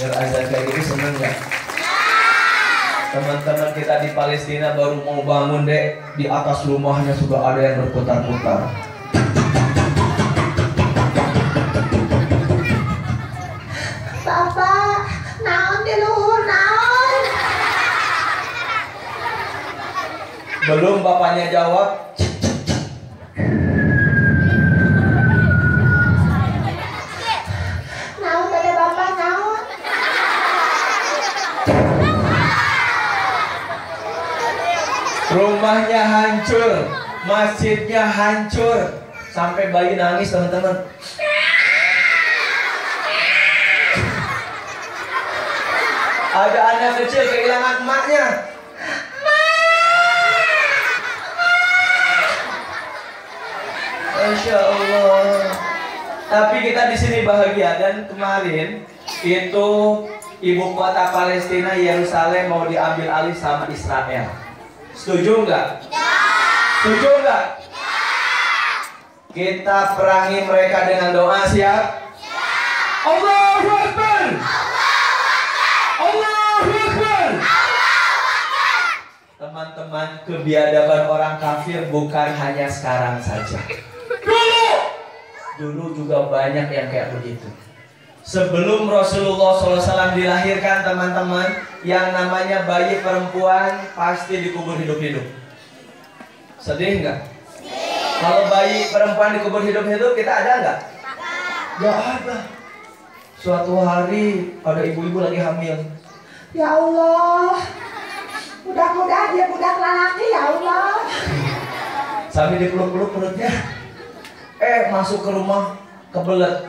Dengar azan kayak gini seneng nggak? Teman-teman kita di Palestina baru mau bangun dek Di atas rumahnya sudah ada yang berputar-putar Bapak, naon di luhur naon? Belum bapaknya jawab Rumahnya hancur Masjidnya hancur Sampai bayi nangis teman-teman Ada anak kecil kehilangan emaknya Masya Allah. Tapi kita di sini bahagia dan kemarin itu ibu kota Palestina Yerusalem mau diambil alih sama Israel. Setuju nggak? Setuju nggak? Kita perangi mereka dengan doa siap? Allahu Akbar. Allahu Akbar. Teman-teman, kebiadaban orang kafir bukan hanya sekarang saja. Dulu, dulu juga banyak yang kayak begitu. Sebelum Rasulullah SAW dilahirkan teman-teman Yang namanya bayi perempuan pasti dikubur hidup-hidup. Sedih nggak? Kalau bayi perempuan dikubur hidup-hidup kita ada nggak? Nggak ada. Suatu hari ada ibu-ibu lagi hamil. Ya Allah, mudah-mudahan dia budak lelaki ya Allah. Sambil dipeluk-peluk perutnya. Eh masuk ke rumah kebelet